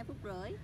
2 phút rưỡi.